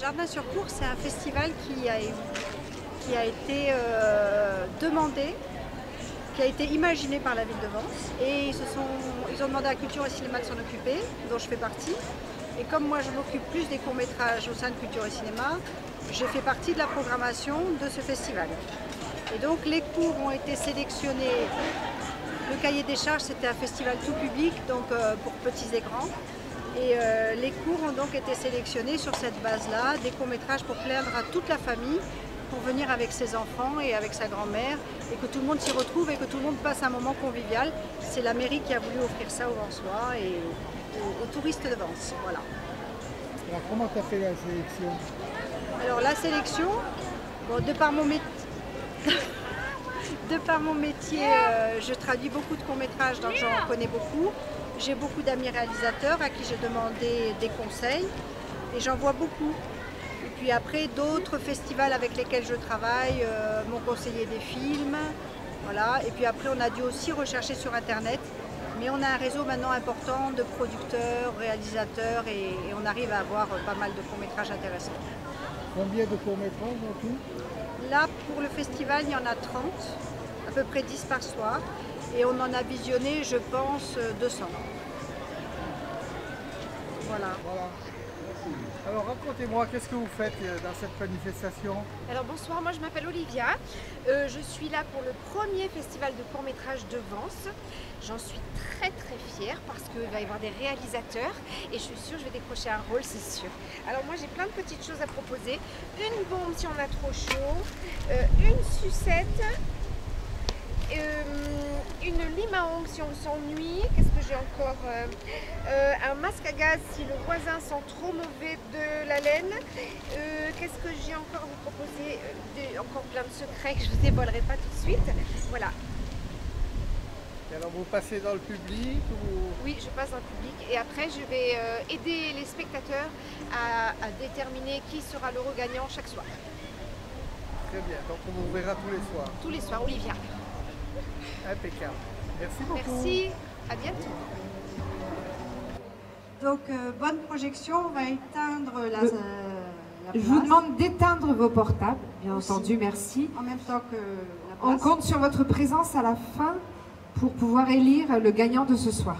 Jardin sur Cour, c'est un festival qui a, été euh, demandé, qui a été imaginé par la ville de Vence. Et ils ont demandé à Culture et Cinéma de s'en occuper, dont je fais partie. Et comme moi je m'occupe plus des courts-métrages au sein de Culture et Cinéma, j'ai fait partie de la programmation de ce festival. Et donc les cours ont été sélectionnés. Le cahier des charges, c'était un festival tout public, donc euh, pour petits et grands. Et euh, les cours ont donc été sélectionnés sur cette base-là, des courts-métrages pour plaindre à toute la famille, pour venir avec ses enfants et avec sa grand-mère, et que tout le monde s'y retrouve et que tout le monde passe un moment convivial. C'est la mairie qui a voulu offrir ça aux Vensois et aux, touristes de Vence. Voilà. Alors comment tu as fait la sélection? Alors la sélection, de par mon métier, de par mon métier, euh, je traduis beaucoup de courts-métrages, donc j'en connais beaucoup. J'ai beaucoup d'amis réalisateurs à qui j'ai demandé des conseils et j'en vois beaucoup. Et puis après, d'autres festivals avec lesquels je travaille euh, m'ont conseillé des films. Voilà. Et puis après, on a dû aussi rechercher sur Internet. Mais on a un réseau maintenant important de producteurs, réalisateurs et, on arrive à avoir pas mal de courts-métrages intéressants. Combien de courts-métrages en tout? Là, pour le festival, il y en a 30, à peu près 10 par soir et on en a visionné, je pense, 200. Voilà. voilà. Alors racontez-moi, qu'est-ce que vous faites euh, dans cette manifestation? Alors bonsoir, moi je m'appelle Olivia. Euh, je suis là pour le premier festival de court-métrage de Vence. J'en suis très très fière parce qu'il va y avoir des réalisateurs et je suis sûre que je vais décrocher un rôle, c'est sûr. Alors moi j'ai plein de petites choses à proposer. Une bombe si on a trop chaud, euh, une sucette, euh, une lime à ongles si on s'ennuie. Qu'est-ce que j'ai encore euh, euh, Un masque à gaz si le voisin sent trop mauvais de la laine. Qu'est-ce que j'ai encore à vous proposer Encore plein de secrets que je ne vous dévoilerai pas tout de suite. Voilà. Et alors vous passez dans le public Oui, je passe dans le public et après je vais aider les spectateurs à, à déterminer qui sera l'euro gagnant chaque soir. Très bien, donc on vous verra tous les soirs. Tous les soirs, Olivia. Impeccable. Merci beaucoup. Merci, à bientôt. Donc, euh, bonne projection, on va éteindre la, Le... euh, la Je vous demande d'éteindre vos portables, bien Aussi. entendu, merci. En même temps que la On place. compte sur votre présence à la fin pour pouvoir élire le gagnant de ce soir.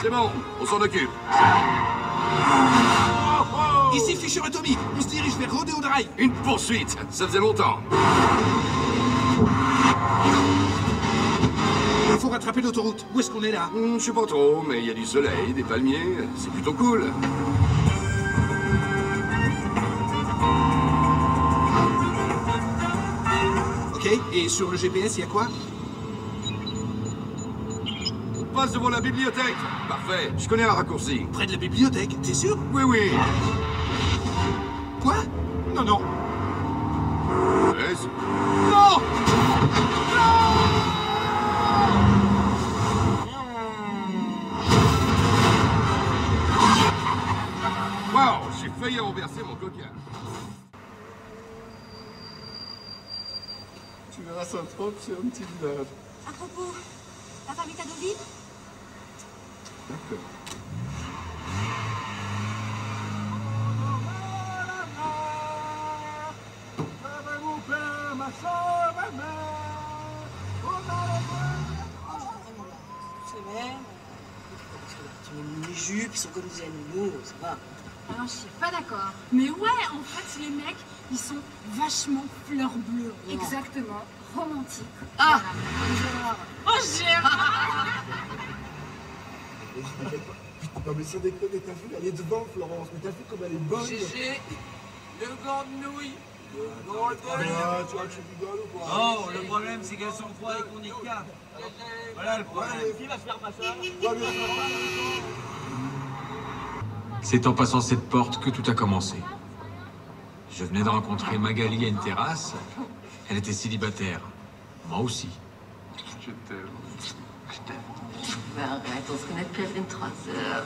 C'est bon, on s'en occupe. Ici Fisher et Tommy. On se dirige vers Rodeo Drive. Une poursuite, ça faisait longtemps. Il faut rattraper l'autoroute. Où est-ce qu'on est là? Hmm, je sais pas trop, mais il y a du soleil, des palmiers, c'est plutôt cool. Ok. Et sur le GPS, il y a quoi? Passe devant la bibliothèque. Parfait, je connais un raccourci. Près de la bibliothèque. T'es sûr? Oui, oui. Quoi? Non, non. C'est- Non Wow, j'ai failli renverser mon coquin. Tu verras ça trop, c'est un petit village. À propos, la famille Tadoville D'accord. C'est vrai. Tu mets les jupes, ils sont comme des animaux, ça va. Alors, je suis pas d'accord. Mais ouais, en fait, les mecs, ils sont vachement fleur bleue. Non. Exactement. romantique. Ah Gérard. Oh, Gérard Non mais sans déconner, t'as vu, elle est devant Florence, mais t'as vu comme elle est bonne GG, le gant de nouilles. Ah, tu vois ou quoi Oh, le problème c'est qu'elles sont trois et qu'on est quatre. Voilà le problème. Qui va se faire passer C'est en passant cette porte que tout a commencé. Je venais de rencontrer Magali à une terrasse. Elle était célibataire. Moi aussi. Je t'aime. Je t'aime. Mais arrête, on se connaît depuis à peine 3 heures.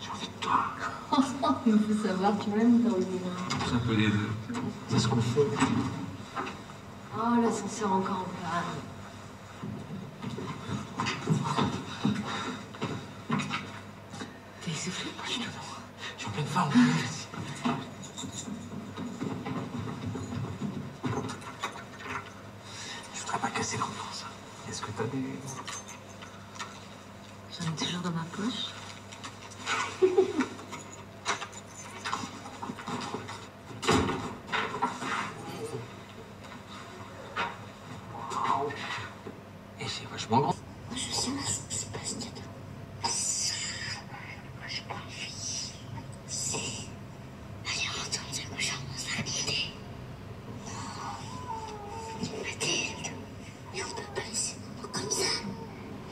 J'ai envie de toi. Il faut savoir, tu m'aimes dans le C'est un peu les deux. Ça se confond. Oh, l'ascenseur encore en panne. T'es essoufflé Pas du tout, non. Suis en pleine forme. Je voudrais pas casser l'ambiance. Est-ce que t'as des... J'en ai toujours dans ma poche. Et c'est vachement grand. Je sais pas ce qui se passe dedans. Moi, j'ai pas envie. Allez, retourne dans ma chambre, on se fait un idée. Mathilde, mais on peut pas laisser maman comme ça.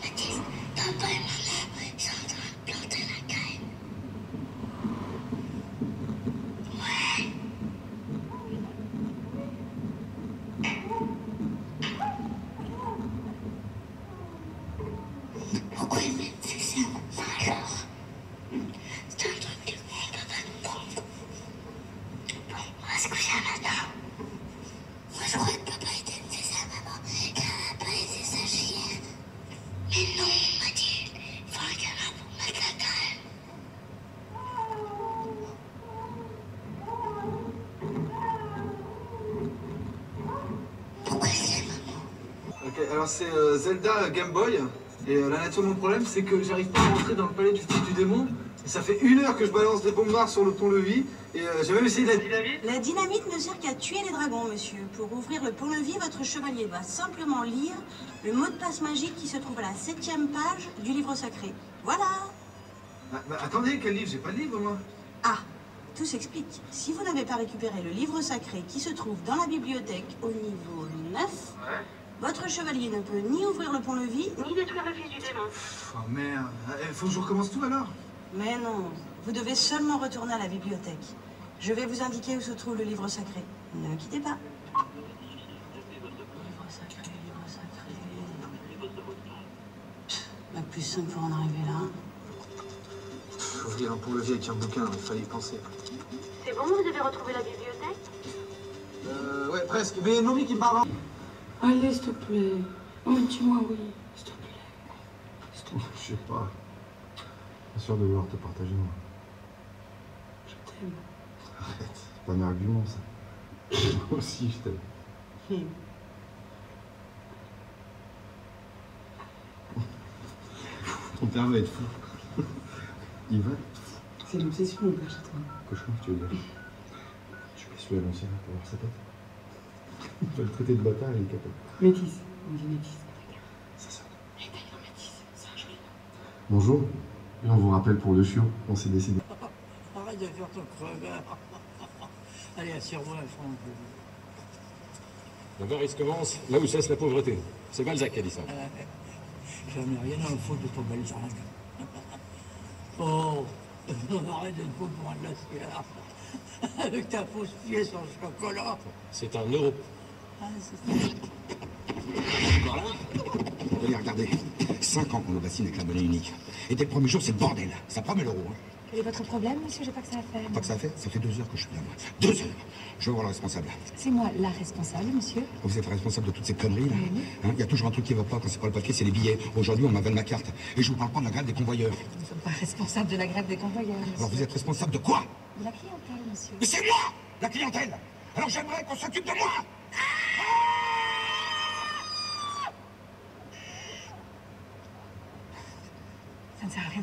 Mathilde, papa et maman sont en train de planter la crème. Ouais. Pourquoi il me fait ça Enfin alors C'est un truc que mon papa nous prendre. Bon, on va se coucher maintenant. Moi je crois que papa était fait ça à maman, qu'elle n'a pas été sage hier. Mais non, Mathilde, il faudra qu'elle va pour mettre la crème. Pourquoi c'est maman Ok, alors c'est euh, Zelda Game Boy. Et euh, la nature de mon problème, c'est que j'arrive pas à rentrer dans le palais du style du démon. Et ça fait une heure que je balance des bombes noires sur le pont-levis. Et euh, j'ai même essayé de la dynamite. La dynamite ne sert qu'à tuer les dragons, monsieur. Pour ouvrir le pont-levis, votre chevalier va simplement lire le mot de passe magique qui se trouve à la septième page du livre sacré. Voilà Ah, bah, attendez, quel livre? J'ai pas de livre, moi. Ah, tout s'explique. Si vous n'avez pas récupéré le livre sacré qui se trouve dans la bibliothèque au niveau 9, votre chevalier ne peut ni ouvrir le pont-levis, ni détruire le fils du démon. Oh merde. Il faut que je recommence tout alors Mais non, vous devez seulement retourner à la bibliothèque. Je vais vous indiquer où se trouve le livre sacré. Ne quittez pas. Livre sacré, livre sacré. Bac plus 5 pour en arriver là. Ouvrir un pont-levis avec un bouquin, il fallait y penser. C'est bon, vous avez retrouvé la bibliothèque? Euh, ouais, presque. Mais Nomi qui me parle. Allez, s'il te plaît. Oh, dis-moi oui, s'il te plaît. S'il te plaît. Je sais pas. Bien sûr de vouloir te partager, moi. Je t'aime. Arrête, c'est pas un argument, ça. Moi aussi, je t'aime. Ton père va être fou. Il va être fou. C'est l'obsession, mon père, chez toi. Cauchemar, tu veux dire Je vais suivre l'ancien pour voir sa tête. Le traiter de bâtard, il est capable. Métis. On dit métis. Ça sonne. Mais d'ailleurs, métis, c'est un joli nom. Bonjour. Et on vous rappelle pour le chiot, on s'est décidé. Arrête de faire ton creveur. Allez, assure-moi, Franck. L'avarice commence là où cesse la pauvreté. C'est Balzac qui a dit ça. J'en ai rien à foutre de ton Balzac. Oh, arrête d'être beau pour un glacière. Avec ta fausse pièce en chocolat. C'est un euro. Ah, c'est Allez, regardez. 5 ans qu'on nous bassine avec la monnaie unique. Et dès le premier jour, c'est le bordel. Ça promet l'euro. Hein. Et votre problème, monsieur J'ai pas que ça à faire. Pas que ça fait Ça fait deux heures que je suis là, moi. Deux heures Je veux voir le responsable. C'est moi la responsable, monsieur. Vous êtes responsable de toutes ces conneries, là Oui. Hein, Il y a toujours un truc qui va pas quand c'est pas le papier, c'est les billets. Aujourd'hui, on m'avale ma carte. Et je vous parle pas de la grève des convoyeurs. Nous ne sommes pas responsables de la grève des convoyeurs, monsieur. Alors vous êtes responsable de quoi? De la clientèle, monsieur. Mais c'est moi La clientèle Alors j'aimerais qu'on s'occupe de moi Ça ne sert à rien.